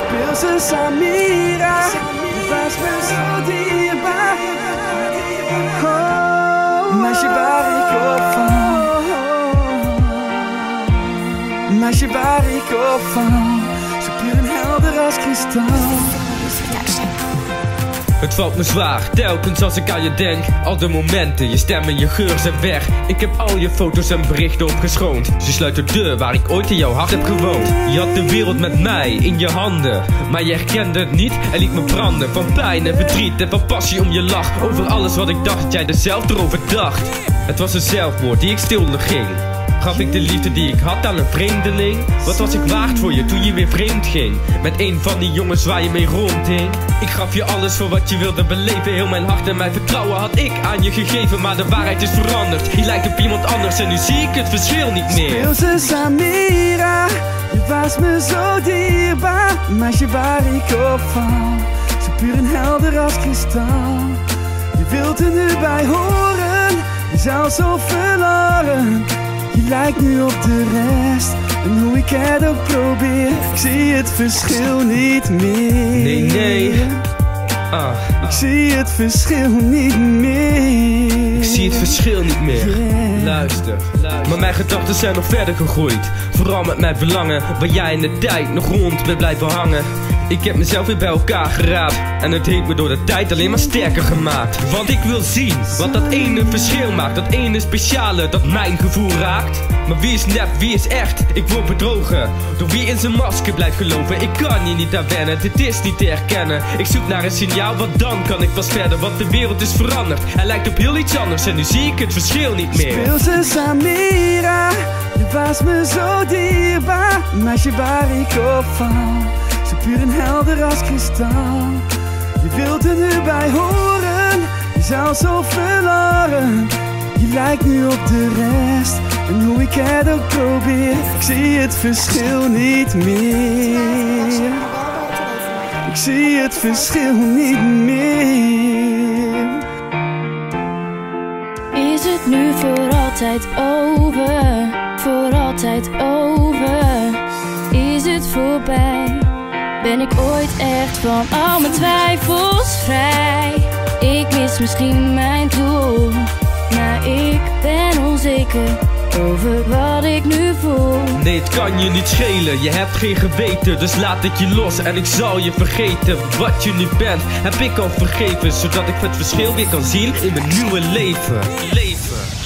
Speelse Samira, je was me zo dierbaar. Oh, meisje waar ik op val. Meisje waar ik op val. Zo puur en helder als kristal. Het valt me zwaar, telkens als ik aan je denk. Al de momenten, je stem en je geur zijn weg. Ik heb al je foto's en berichten opgeschoond. Ze sluit de deur waar ik ooit in jouw hart heb gewoond. Je had de wereld met mij in je handen Maar je herkende het niet. En liet me branden Van pijn en verdriet en van passie om je lach. Over alles wat ik dacht dat jij er zelf dacht. Het was een zelfmoord die ik stil ging Gaf ik de liefde die ik had aan een vreemdeling? Wat was ik waard voor je toen je weer vreemd ging? Met een van die jongens waar je mee rondhing? Ik gaf je alles voor wat je wilde beleven Heel mijn hart en mijn vertrouwen had ik aan je gegeven Maar de waarheid is veranderd Je lijkt op iemand anders en nu zie ik het verschil niet meer Speelse Samira, je was me zo dierbaar. Meisje waar ik op val, zo puur en helder als kristal. Je wilt er nu bij horen, je zou zo verloren. Je lijkt nu op de rest, en hoe ik het ook probeer, ik zie het verschil niet meer. Nee, nee. Ah, Ik zie het verschil niet meer. ik zie het verschil niet meer Yeah. Luister, maar mijn gedachten zijn nog verder gegroeid Vooral met mijn verlangen, waar jij in de tijd nog rond bent blijven hangen ik heb mezelf weer bij elkaar geraapt En het heeft me door de tijd alleen maar sterker gemaakt. Want ik wil zien wat dat ene verschil maakt. Dat ene speciale dat mijn gevoel raakt. Maar wie is nep, wie is echt? Ik word bedrogen Door wie in zijn masker blijft geloven. Ik kan hier niet aan wennen, dit is niet te herkennen. Ik zoek naar een signaal, want dan kan ik pas verder. Want de wereld is veranderd, hij lijkt op heel iets anders. En nu zie ik het verschil niet meer. Speelse Samira, je was me zo dierbaar. Meisje waar ik op val, puur en helder als kristal. Je wilt er nu bij horen, je zou zo verloren. Je lijkt nu op de rest, en hoe ik het ook probeer, ik zie het verschil niet meer. Ik zie het verschil niet meer. Is het nu voor altijd over? Voor altijd over? Is het voorbij? Ben ik ooit echt van al mijn twijfels vrij? Ik mis misschien mijn doel, maar ik ben onzeker over wat ik nu voel. Nee, het kan je niet schelen, je hebt geen geweten Dus laat ik je los en ik zal je vergeten Wat je nu bent, heb ik al vergeven Zodat ik het verschil weer kan zien in mijn nieuwe leven Leven